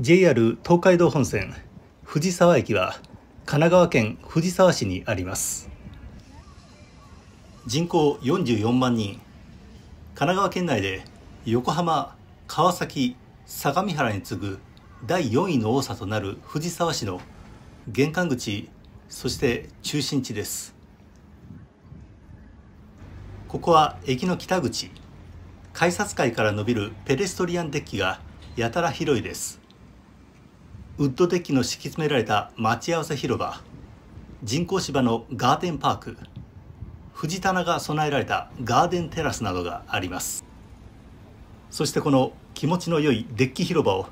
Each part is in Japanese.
JR 東海道本線藤沢駅は神奈川県藤沢市にあります。人口44万人神奈川県内で横浜川崎相模原に次ぐ第4位の多さとなる藤沢市の玄関口そして中心地です。ここは駅の北口改札階から伸びるペデストリアンデッキがやたら広いです。ウッドデッキの敷き詰められた待ち合わせ広場人工芝のガーデンパーク藤棚が備えられたガーデンテラスなどがあります。そしてこの気持ちの良いデッキ広場を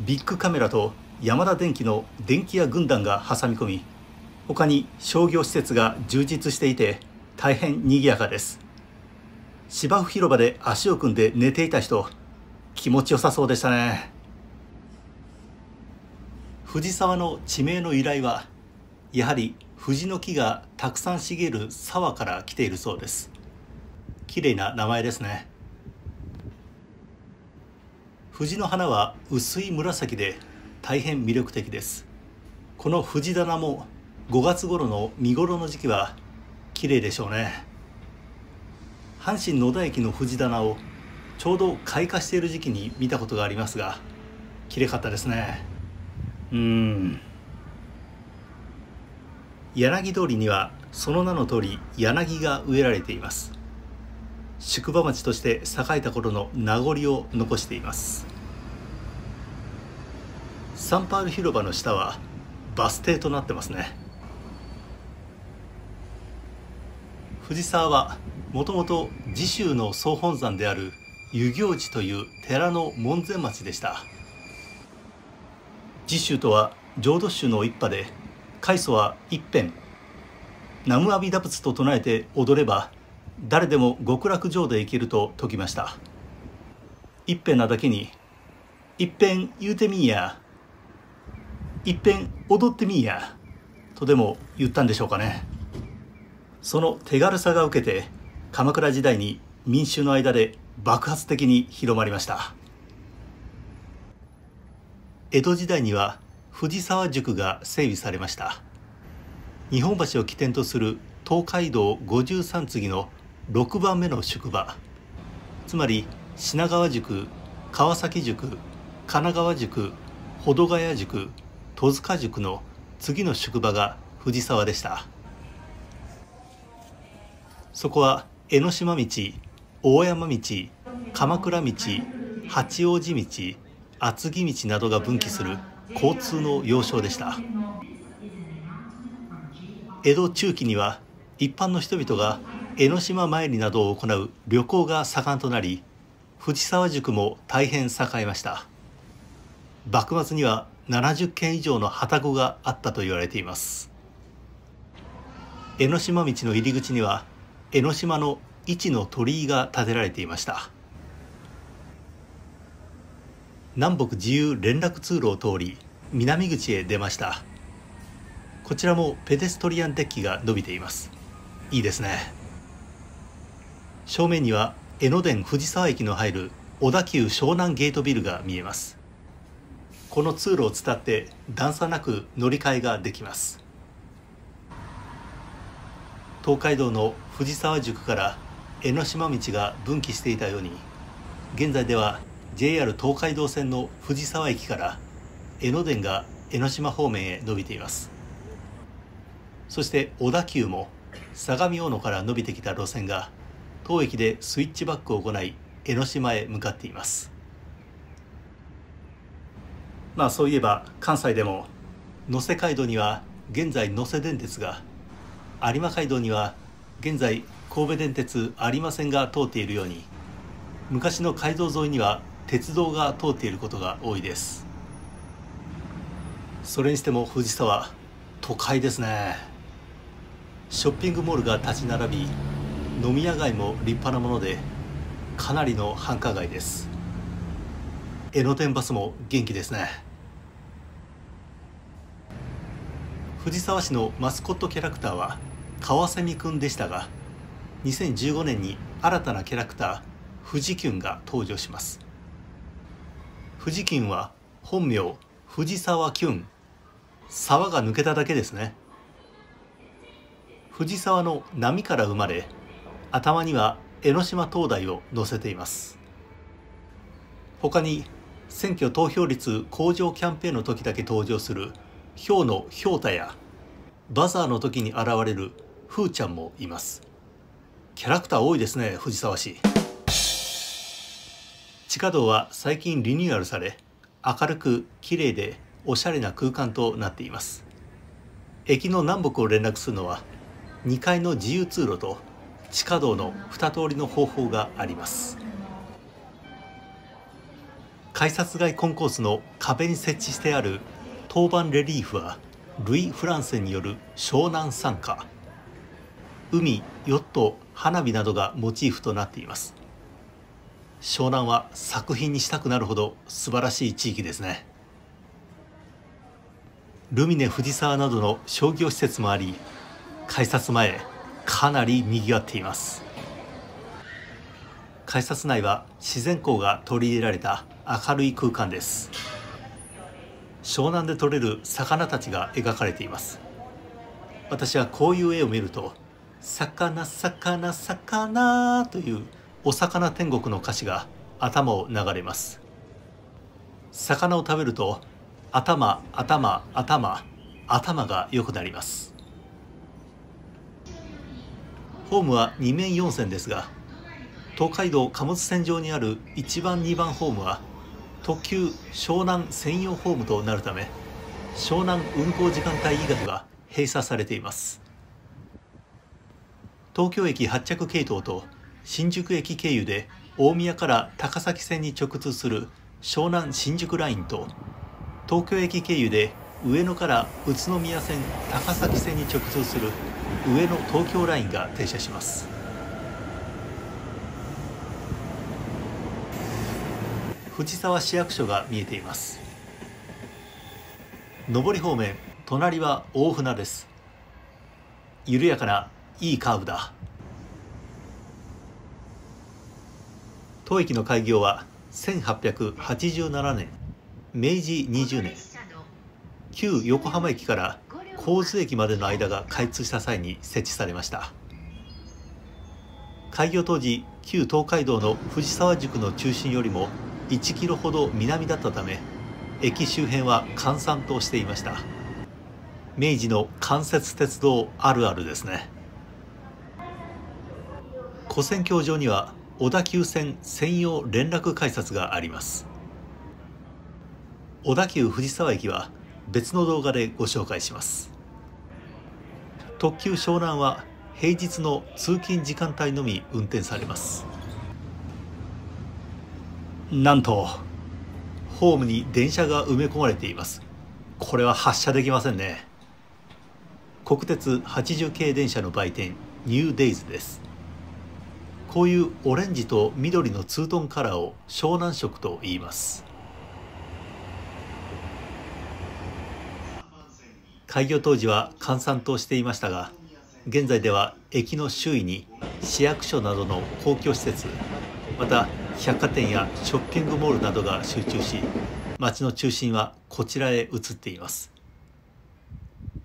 ビッグカメラとヤマダ電機の電気屋軍団が挟み込み他に商業施設が充実していて大変賑やかです。芝生広場で足を組んで寝ていた人気持ちよさそうでしたね。藤沢の地名の由来はやはり藤の木がたくさん茂る沢から来ているそうです。綺麗な名前ですね。藤の花は薄い紫で大変魅力的です。この藤棚も5月頃の見頃の時期は綺麗でしょうね。阪神野田駅の藤棚をちょうど開花している時期に見たことがありますが綺麗かったですね。うん。柳通りにはその名の通り柳が植えられています。宿場町として栄えた頃の名残を残しています。サンパール広場の下はバス停となってますね。藤沢はもともと次州の総本山である遊行寺という寺の門前町でした。次州とは浄土宗の一派で開祖は一辺南無阿弥陀仏と唱えて踊れば誰でも極楽浄土へ行けると説きました。一辺なだけに一辺言うてみいや一遍踊ってみいやとでも言ったんでしょうかね。その手軽さが受けて鎌倉時代に民衆の間で爆発的に広まりました。江戸時代には藤沢宿が整備されました。日本橋を起点とする東海道53次の6番目の宿場。つまり品川宿川崎宿神奈川宿保土ヶ谷宿戸塚宿の次の宿場が藤沢でした。そこは江ノ島道大山道鎌倉道八王子道厚木道などが分岐する交通の要衝でした。江戸中期には一般の人々が江ノ島参りなどを行う旅行が盛んとなり藤沢宿も大変栄えました。幕末には70軒以上の旅籠があったと言われています。江ノ島道の入り口には江ノ島の一の鳥居が建てられていました。南北自由連絡通路を通り南口へ出ました。こちらもペデストリアンデッキが伸びています。いいですね。正面には江ノ電藤沢駅の入る小田急湘南ゲートビルが見えます。この通路を伝って段差なく乗り換えができます。東海道の藤沢宿から江ノ島道が分岐していたように現在では JR 東海道線の藤沢駅から江ノ電が江ノ島方面へ伸びています。そして小田急も相模大野から伸びてきた路線が当駅でスイッチバックを行い江ノ島へ向かっています。まあそういえば関西でも能勢街道には現在能勢電鉄が有馬街道には現在神戸電鉄有馬線が通っているように昔の街道沿いには鉄道が通っていることが多いです。それにしても藤沢都会ですね。ショッピングモールが立ち並び飲み屋街も立派なものでかなりの繁華街です。江ノ電バスも元気ですね。藤沢市のマスコットキャラクターは川蝉くんでしたが2015年に新たなキャラクター富士キュンが登場します。富士キュンは本名藤沢キュン。沢が抜けただけですね。藤沢の波から生まれ頭には江ノ島灯台を載せています。他に選挙投票率向上キャンペーンの時だけ登場するひょうのひょうたやバザーの時に現れるふーちゃんもいます。キャラクター多いですね藤沢市。地下道は最近リニューアルされ明るく綺麗でおしゃれな空間となっています。駅の南北を連絡するのは2階の自由通路と地下道の2通りの方法があります。改札外コンコースの壁に設置してある当番レリーフはルイ・フランセによる湘南参加。海ヨット花火などがモチーフとなっています。湘南は作品にしたくなるほど素晴らしい地域ですね。ルミネ藤沢などの商業施設もあり改札前かなり賑わっています。改札内は自然光が取り入れられた明るい空間です。湘南で採れる魚たちが描かれています。私はこういう絵を見ると「魚魚魚」というお魚天国の歌詞が頭を流れます。魚を食べると頭頭頭頭が良くなります。ホームは2面4線ですが東海道貨物線上にある1番2番ホームは特急湘南専用ホームとなるため湘南運行時間帯以外は閉鎖されています。東京駅発着系統と新宿駅経由で大宮から高崎線に直通する湘南新宿ラインと東京駅経由で上野から宇都宮線高崎線に直通する上野東京ラインが停車します。藤沢市役所が見えています。上り方面隣は大船です。緩やかないいカーブだ。当駅の開業は1887年明治20年。旧横浜駅から神津駅までの間が開通した際に設置されました。開業当時旧東海道の藤沢宿の中心よりも1キロほど南だったため駅周辺は閑散としていました。明治の関節鉄道あるあるですね。古線橋上には小田急線専用連絡改札があります。小田急藤沢駅は別の動画でご紹介します。特急湘南は平日の通勤時間帯のみ運転されます。なんとホームに電車が埋め込まれています。これは発車できませんね。国鉄80系電車の売店ニューデイズです。こういうオレンジと緑のツートンカラーを湘南色と言います。開業当時は閑散としていましたが現在では駅の周囲に市役所などの公共施設また百貨店やショッピングモールなどが集中し街の中心はこちらへ移っています。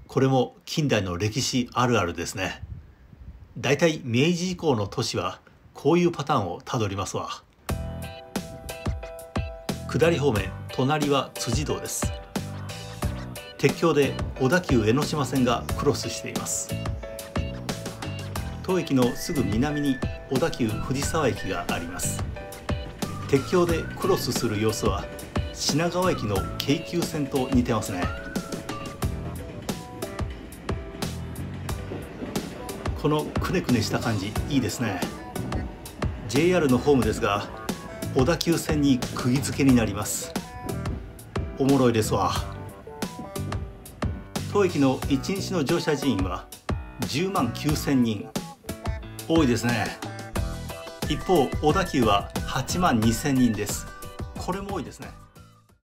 これも近代の歴史あるあるですね。だいたい明治以降の都市はこういうパターンをたどりますわ。下り方面隣は辻堂です。鉄橋で小田急江ノ島線がクロスしています。当駅のすぐ南に小田急藤沢駅があります。鉄橋でクロスする様子は品川駅の京急線と似てますね。このくねくねした感じいいですね。JR のホームですが小田急線に釘付けになります。おもろいですわ。当駅の1日の乗車人員は10万9000人。多いですね。一方小田急は8万2000人です。これも多いですね。